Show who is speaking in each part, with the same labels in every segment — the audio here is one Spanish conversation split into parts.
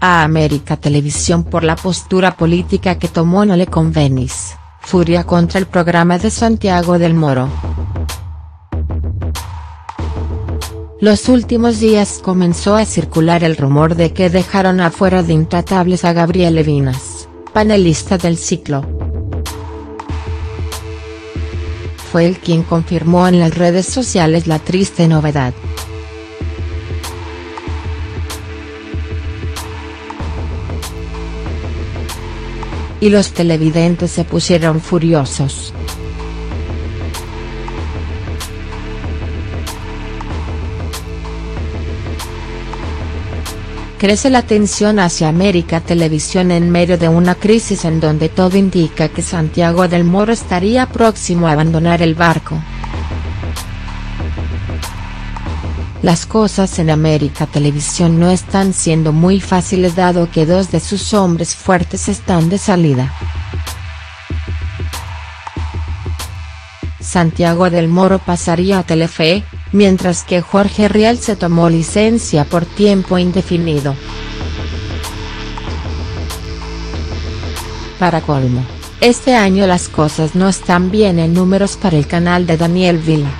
Speaker 1: A América Televisión por la postura política que tomó no le convenís, furia contra el programa de Santiago del Moro. Los últimos días comenzó a circular el rumor de que dejaron afuera de Intratables a Gabriel Levinas, panelista del ciclo. Fue él quien confirmó en las redes sociales la triste novedad. Y los televidentes se pusieron furiosos. Crece la tensión hacia América Televisión en medio de una crisis en donde todo indica que Santiago del Moro estaría próximo a abandonar el barco. Las cosas en América Televisión no están siendo muy fáciles dado que dos de sus hombres fuertes están de salida. Santiago del Moro pasaría a Telefe, mientras que Jorge Rial se tomó licencia por tiempo indefinido. Para colmo, este año las cosas no están bien en números para el canal de Daniel Vila.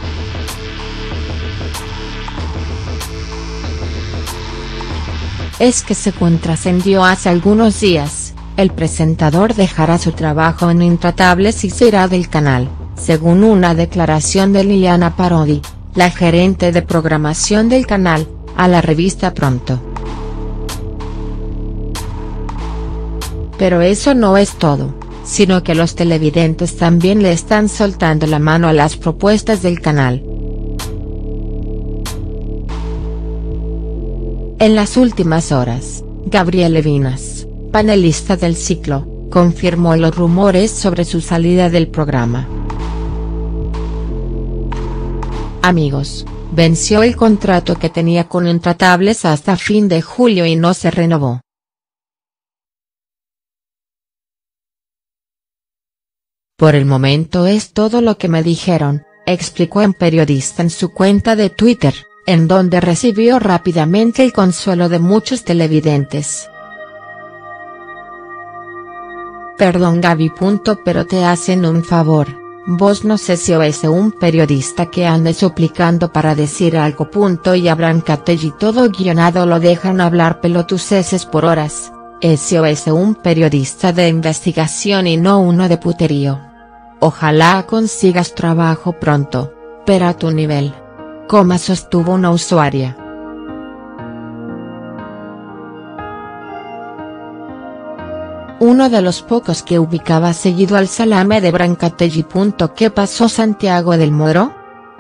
Speaker 1: Es que se contrascendió hace algunos días, el presentador dejará su trabajo en Intratables y se irá del canal, según una declaración de Liliana Parodi, la gerente de programación del canal, a la revista Pronto. Pero eso no es todo, sino que los televidentes también le están soltando la mano a las propuestas del canal. En las últimas horas, Gabriel Levinas, panelista del ciclo, confirmó los rumores sobre su salida del programa. Amigos, venció el contrato que tenía con Intratables hasta fin de julio y no se renovó. Por el momento es todo lo que me dijeron, explicó un periodista en su cuenta de Twitter en donde recibió rápidamente el consuelo de muchos televidentes. Perdón Gaby. Pero te hacen un favor, vos no sé si o es un periodista que ande suplicando para decir algo. Punto y a Brancatelli todo guionado lo dejan hablar pelotuceses por horas, ese o es un periodista de investigación y no uno de puterío. Ojalá consigas trabajo pronto, pero a tu nivel coma sostuvo una usuaria. Uno de los pocos que ubicaba seguido al salame de Brancatelli. ¿Qué pasó Santiago del Moro?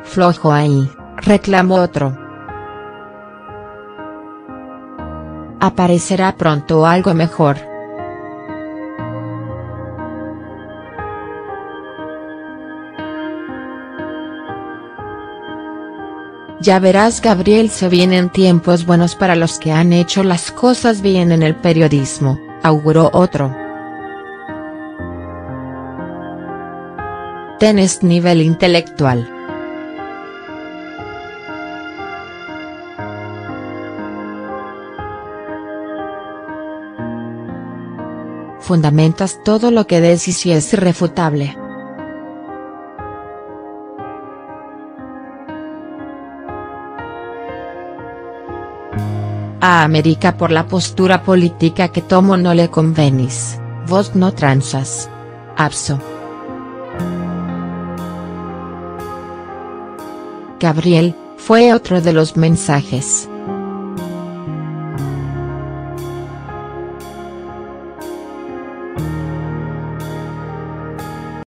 Speaker 1: Flojo ahí, reclamó otro. Aparecerá pronto algo mejor. Ya verás Gabriel se vienen tiempos buenos para los que han hecho las cosas bien en el periodismo, auguró otro. Tenés nivel intelectual. Fundamentas todo lo que decís y es irrefutable. A América por la postura política que tomo no le convenís, vos no transas. Abso. Gabriel, fue otro de los mensajes.